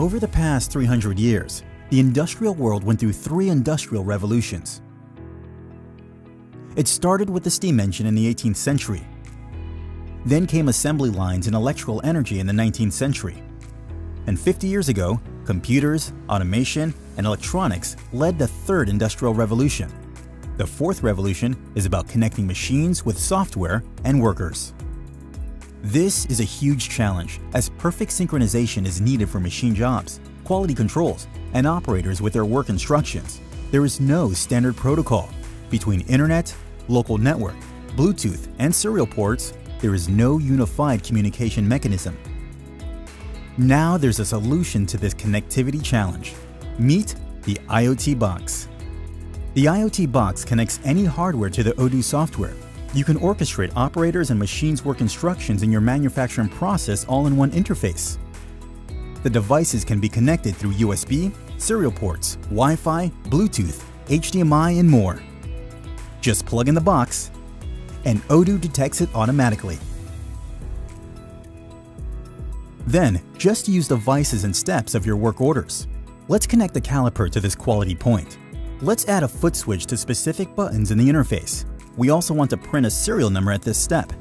Over the past 300 years, the industrial world went through three industrial revolutions. It started with the steam engine in the 18th century. Then came assembly lines and electrical energy in the 19th century. And 50 years ago, computers, automation, and electronics led the third industrial revolution. The fourth revolution is about connecting machines with software and workers. This is a huge challenge as perfect synchronization is needed for machine jobs, quality controls, and operators with their work instructions. There is no standard protocol. Between internet, local network, Bluetooth, and serial ports, there is no unified communication mechanism. Now there's a solution to this connectivity challenge. Meet the IoT Box. The IoT Box connects any hardware to the Odoo software you can orchestrate operators and machines work instructions in your manufacturing process all in one interface. The devices can be connected through USB, serial ports, Wi-Fi, Bluetooth, HDMI, and more. Just plug in the box, and Odoo detects it automatically. Then, just use the devices and steps of your work orders. Let's connect the caliper to this quality point. Let's add a foot switch to specific buttons in the interface we also want to print a serial number at this step.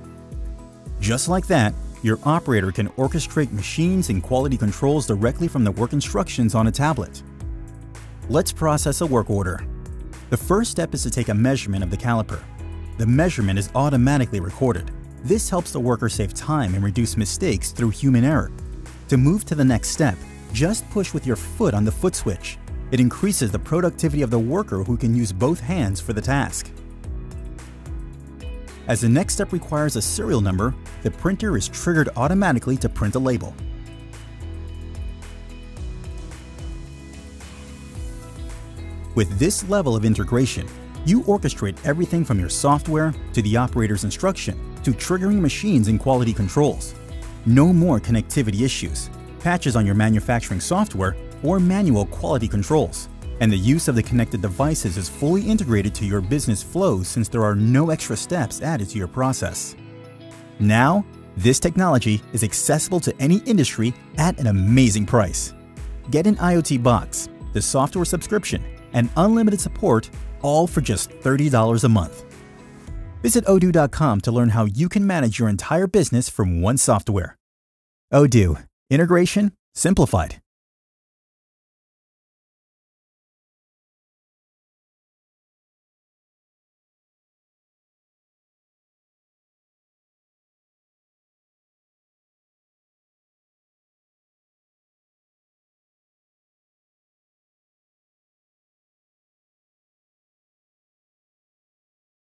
Just like that, your operator can orchestrate machines and quality controls directly from the work instructions on a tablet. Let's process a work order. The first step is to take a measurement of the caliper. The measurement is automatically recorded. This helps the worker save time and reduce mistakes through human error. To move to the next step, just push with your foot on the foot switch. It increases the productivity of the worker who can use both hands for the task. As the next step requires a serial number, the printer is triggered automatically to print a label. With this level of integration, you orchestrate everything from your software to the operator's instruction to triggering machines and quality controls. No more connectivity issues, patches on your manufacturing software, or manual quality controls and the use of the connected devices is fully integrated to your business flows since there are no extra steps added to your process. Now, this technology is accessible to any industry at an amazing price. Get an IoT box, the software subscription, and unlimited support all for just $30 a month. Visit Odoo.com to learn how you can manage your entire business from one software. Odoo. Integration simplified.